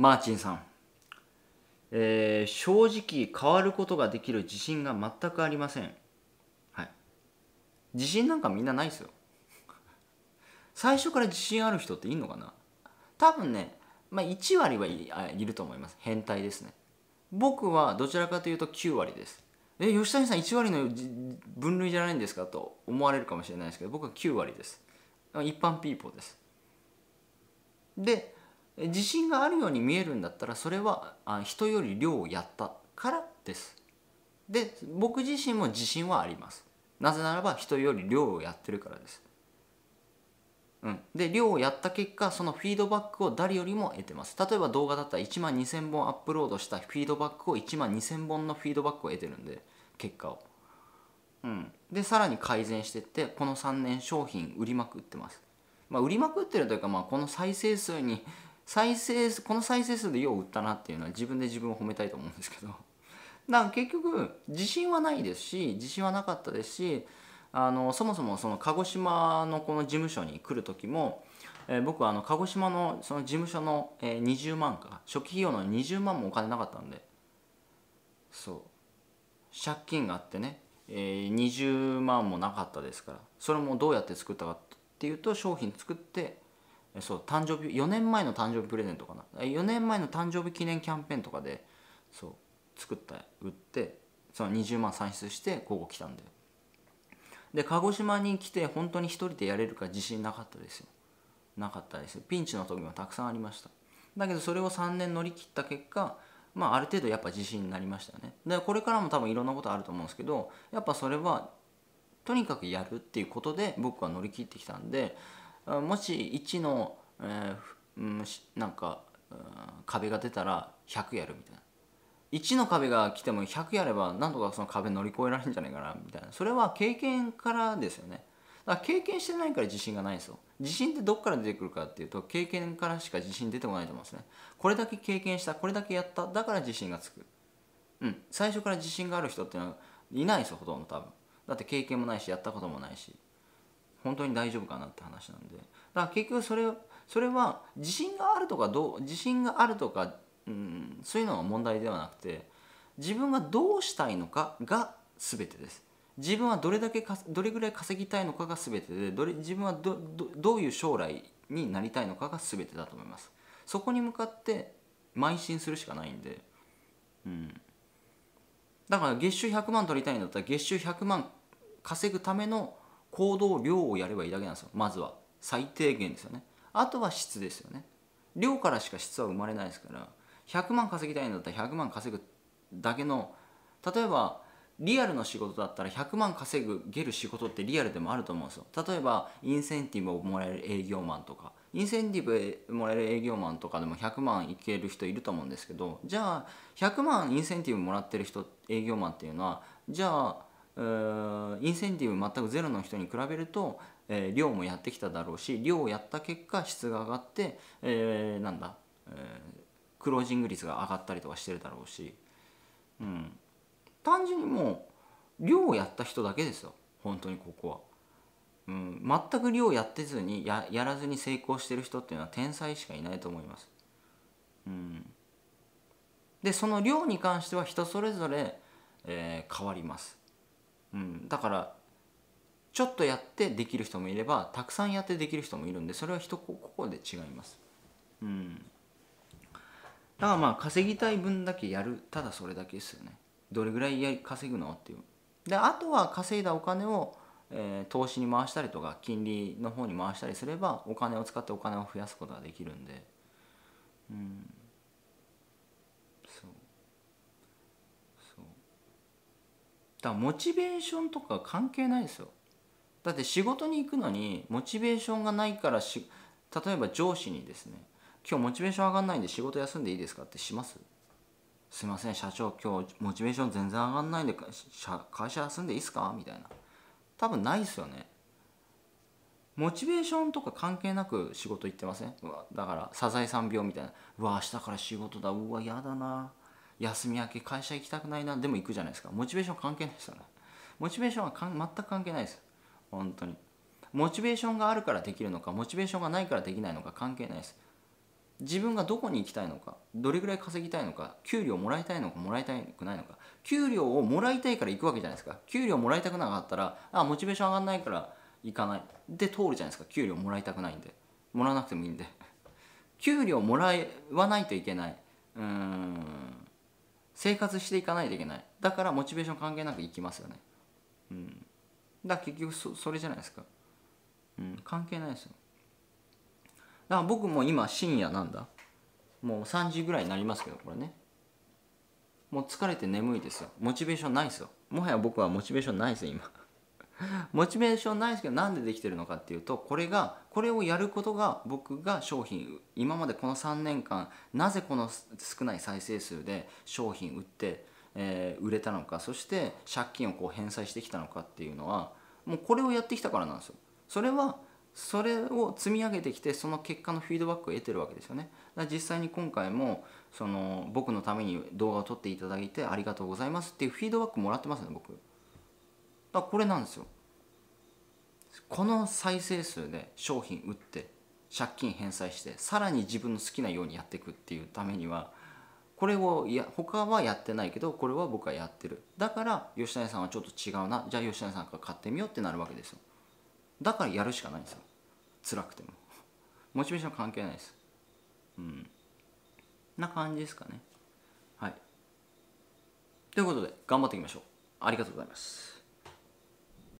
マーチンさん、えー正直変わることができる自信が全くありません。はい。自信なんかみんなないですよ。最初から自信ある人っていんのかな？多分ね、まあ、1割はいいると思います。変態ですね。僕はどちらかというと9割です。え吉谷さん1割の分類じゃないんですか？と思われるかもしれないですけど僕は9割です。一般ピーポーです。で自信があるように見えるんだったらそれは人より量をやったからです。で僕自身も自信はあります。なぜならば人より量をやってるからです。うん、で量をやった結果そのフィードバックを誰よりも得てます。例えば動画だったら1万2000本アップロードしたフィードバックを1万2000本のフィードバックを得てるんで結果を、うん、でさらに改善していってこの3年商品売りまくってます、まあ、売りまくってるというか、まあ、この再生数に再生この再生数でよう売ったなっていうのは自分で自分を褒めたいと思うんですけど。だから結局自信はないですし自信はなかったですしあのそもそもその鹿児島のこの事務所に来る時も、えー僕はあの鹿児島のその事務所の、えー20万か初期費用の20万もお金なかったんで。そう。借金があってね、えー20万もなかったですから。それもどうやって作ったかっていうと商品作ってそう誕生日4年前の誕生日プレゼントかな。4年前の誕生日記念キャンペーンとかでそう作った売ってその20万算出してここ来たんでで鹿児島に来て本当に一人でやれるか自信なかったですよ。なかったです。ピンチの時もたくさんありました。だけどそれを3年乗り切った結果まあある程度やっぱ自信になりましたね。でこれからも多分いろんなことあると思うんですけどやっぱそれはとにかくやるっていうことで僕は乗り切ってきたんでもし1の、えー、なんか、壁が出たら100やるみたいな。1の壁が来ても100やればなんとかその壁乗り越えられるんじゃないかなみたいな。それは経験からですよね。だから経験してないから自信がないんですよ。自信ってどっから出てくるかっていうと経験からしか自信出てこないと思うんですね。これだけ経験したこれだけやっただから自信がつく。うん。最初から自信がある人っていうのはいないですよほとんど多分。だって経験もないしやったこともないし。本当に大丈夫かなって話なんで。だから結局それそれは自信があるとかどう自信があるとか、うん、そういうのは問題ではなくて自分がどうしたいのかが全てです。自分はどれだけかどれぐらい稼ぎたいのかが全てでどれ自分はどどどういう将来になりたいのかが全てだと思います。そこに向かって邁進するしかないんで。うん。だから月収100万取りたいんだったら月収100万稼ぐための行動量をやればいいだけなんですよ。まずは。最低限ですよね。あとは質ですよね。量からしか質は生まれないですから。100万稼ぎたいんだったら100万稼ぐだけの例えばリアルの仕事だったら100万稼ぐげる仕事ってリアルでもあると思うんですよ。例えばインセンティブをもらえる営業マンとか。インセンティブもらえる営業マンとかでも100万いける人いると思うんですけど。じゃあ100万インセンティブもらってる人営業マンっていうのはじゃあインセンティブ全くゼロの人に比べると、えー量もやってきただろうし量をやった結果質が上がって、えーなんだ、えークロージング率が上がったりとかしてるだろうし、うん、単純にもう量をやった人だけですよ本当にここは。うん、全く量をやってずにややらずに成功してる人っていうのは天才しかいないと思います。うん、でその量に関しては人それぞれ、えー変わります。うん、だからちょっとやってできる人もいればたくさんやってできる人もいるんでそれは人ここで違います。うん、だからまあ稼ぎたい分だけやるただそれだけですよね。どれぐらい稼ぐのっていう。であとは稼いだお金を、えー投資に回したりとか金利の方に回したりすればお金を使ってお金を増やすことができるんで。うんそうそうだからモチベーションとか関係ないですよ。だって仕事に行くのにモチベーションがないからし例えば上司にですね「今日モチベーション上がんないんで仕事休んでいいですか?」ってします？すいません社長今日モチベーション全然上がんないんで会社休んでいいですか？みたいな。多分ないですよね。モチベーションとか関係なく仕事行ってません？うわだからサザエさん病みたいな。うわ明日から仕事だ。うわやだな。休み明け会社行きたくないなでも行くじゃないですか。モチベーション関係ないですよね。モチベーションは全く関係ないです。本当に。モチベーションがあるからできるのかモチベーションがないからできないのか関係ないです。自分がどこに行きたいのかどれぐらい稼ぎたいのか給料もらいたいのかもらいたくないのか。給料をもらいたいから行くわけじゃないですか。給料もらいたくなかったらあモチベーション上がんないから行かない。で通るじゃないですか。給料もらいたくないんで。もらわなくてもいいんで。給料もらわないといけない。うーん。生活していかないといけない。だからモチベーション関係なく行きますよね。うん。だから結局そそれじゃないですか。うん。関係ないですよ。だから僕も今深夜なんだ。もう3時ぐらいになりますけどこれね。もう疲れて眠いですよ。モチベーションないですよ。もはや僕はモチベーションないですよ今。モチベーションないですけどなんでできてるのかっていうとこれがこれをやることが僕が商品今までこの3年間なぜこの少ない再生数で商品売って、えー売れたのかそして借金をこう返済してきたのかっていうのはもうこれをやってきたからなんですよ。それはそれを積み上げてきてその結果のフィードバックを得てるわけですよね。だから実際に今回もその僕のために動画を撮っていただいてありがとうございますっていうフィードバックもらってますね僕。だこれなんですよ。この再生数で商品売って借金返済してさらに自分の好きなようにやっていくっていうためにはこれをいや他はやってないけどこれは僕はやってる。だから吉谷さんはちょっと違うな。じゃあ吉谷さんから買ってみようってなるわけですよ。だからやるしかないんですよ。辛くても。モチベーション関係ないです。うん。な感じですかね。はい。ということで頑張っていきましょう。ありがとうございます。